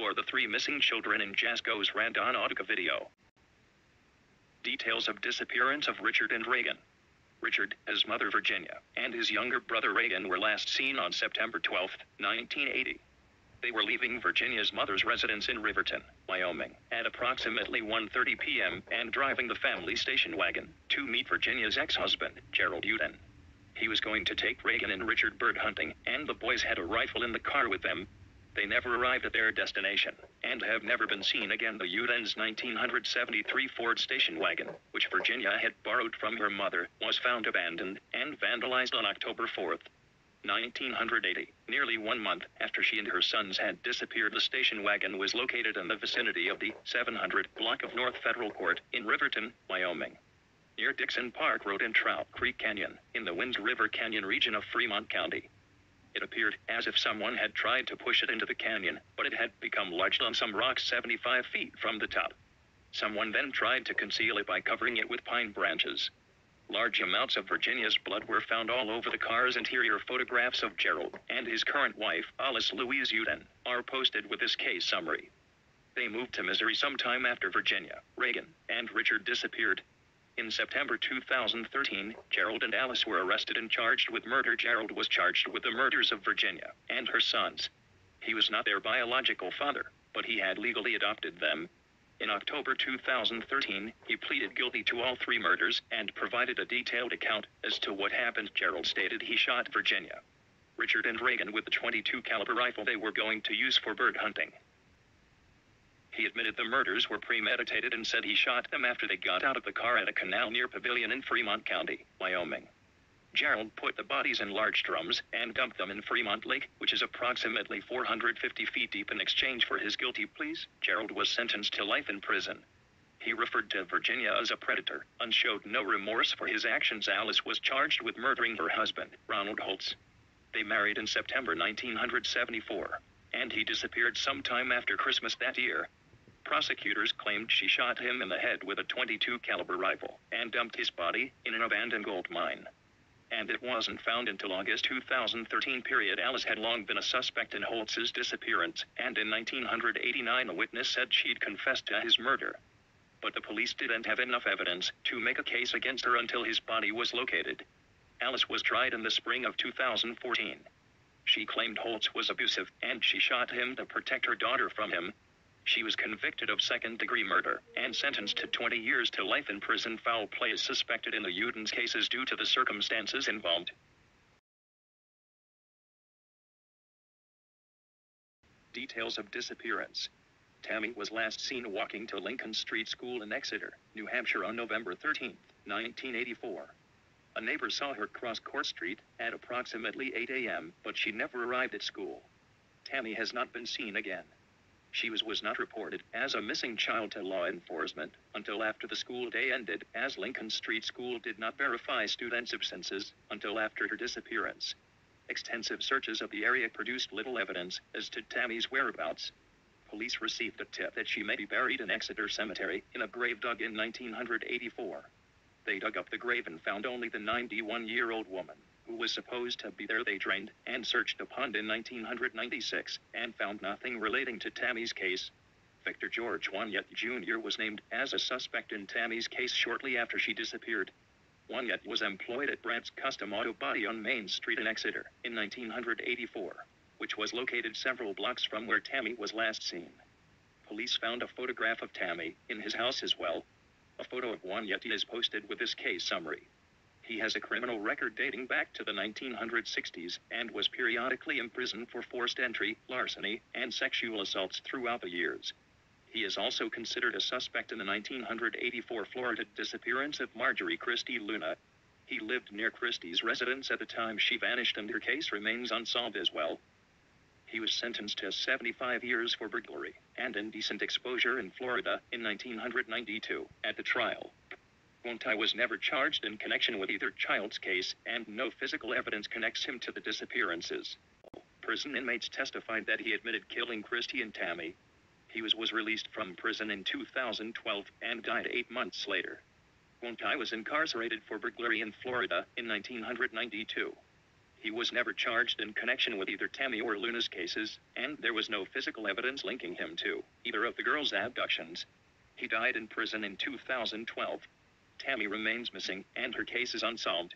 for the three missing children in Jasko's Randon Autica video. Details of disappearance of Richard and Reagan. Richard, his mother Virginia, and his younger brother Reagan were last seen on September 12, 1980. They were leaving Virginia's mother's residence in Riverton, Wyoming, at approximately 1:30 p.m. and driving the family station wagon to meet Virginia's ex-husband, Gerald Uden. He was going to take Reagan and Richard bird hunting, and the boys had a rifle in the car with them. They never arrived at their destination, and have never been seen again. The Uden's 1973 Ford station wagon, which Virginia had borrowed from her mother, was found abandoned and vandalized on October 4, 1980. Nearly one month after she and her sons had disappeared, the station wagon was located in the vicinity of the 700 block of North Federal Court in Riverton, Wyoming near Dixon Park Road and Trout Creek Canyon, in the Wind River Canyon region of Fremont County. It appeared as if someone had tried to push it into the canyon, but it had become lodged on some rocks 75 feet from the top. Someone then tried to conceal it by covering it with pine branches. Large amounts of Virginia's blood were found all over the car's interior. Photographs of Gerald and his current wife, Alice Louise Uden, are posted with this case summary. They moved to Missouri sometime after Virginia, Reagan, and Richard disappeared. In September 2013, Gerald and Alice were arrested and charged with murder. Gerald was charged with the murders of Virginia and her sons. He was not their biological father, but he had legally adopted them. In October 2013, he pleaded guilty to all three murders and provided a detailed account as to what happened. Gerald stated he shot Virginia, Richard and Reagan with the 22 caliber rifle they were going to use for bird hunting. He admitted the murders were premeditated and said he shot them after they got out of the car at a canal near Pavillion in Fremont County, Wyoming. Gerald put the bodies in large drums and dumped them in Fremont Lake, which is approximately 450 feet deep in exchange for his guilty pleas. Gerald was sentenced to life in prison. He referred to Virginia as a predator and showed no remorse for his actions. Alice was charged with murdering her husband, Ronald Holtz. They married in September 1974, and he disappeared sometime after Christmas that year. Prosecutors claimed she shot him in the head with a 22 caliber rifle and dumped his body in an abandoned gold mine. And it wasn't found until August 2013 period. Alice had long been a suspect in Holtz's disappearance, and in 1989 a witness said she'd confessed to his murder. But the police didn't have enough evidence to make a case against her until his body was located. Alice was tried in the spring of 2014. She claimed Holtz was abusive, and she shot him to protect her daughter from him, she was convicted of second degree murder and sentenced to 20 years to life in prison. Foul play is suspected in the Uden's cases due to the circumstances involved. Details of disappearance. Tammy was last seen walking to Lincoln Street School in Exeter, New Hampshire on November 13, 1984. A neighbor saw her cross Court Street at approximately 8 a.m., but she never arrived at school. Tammy has not been seen again. She was, was not reported as a missing child to law enforcement until after the school day ended, as Lincoln Street School did not verify students' absences until after her disappearance. Extensive searches of the area produced little evidence as to Tammy's whereabouts. Police received a tip that she may be buried in Exeter Cemetery in a grave dug in 1984. They dug up the grave and found only the 91 year old woman who was supposed to be there. They drained and searched a pond in 1996 and found nothing relating to Tammy's case. Victor George Wanyet Jr. was named as a suspect in Tammy's case shortly after she disappeared. Wanyet was employed at Brad's Custom Auto Body on Main Street in Exeter in 1984, which was located several blocks from where Tammy was last seen. Police found a photograph of Tammy in his house as well. A photo of Wanyet is posted with this case summary. He has a criminal record dating back to the 1960s and was periodically imprisoned for forced entry, larceny, and sexual assaults throughout the years. He is also considered a suspect in the 1984 Florida disappearance of Marjorie Christie Luna. He lived near Christie's residence at the time she vanished, and her case remains unsolved as well. He was sentenced to 75 years for burglary and indecent exposure in Florida in 1992 at the trial. Wontai was never charged in connection with either child's case, and no physical evidence connects him to the disappearances. Prison inmates testified that he admitted killing Christie and Tammy. He was, was released from prison in 2012 and died eight months later. Wontai was incarcerated for burglary in Florida in 1992. He was never charged in connection with either Tammy or Luna's cases, and there was no physical evidence linking him to either of the girls' abductions. He died in prison in 2012. Tammy remains missing, and her case is unsolved.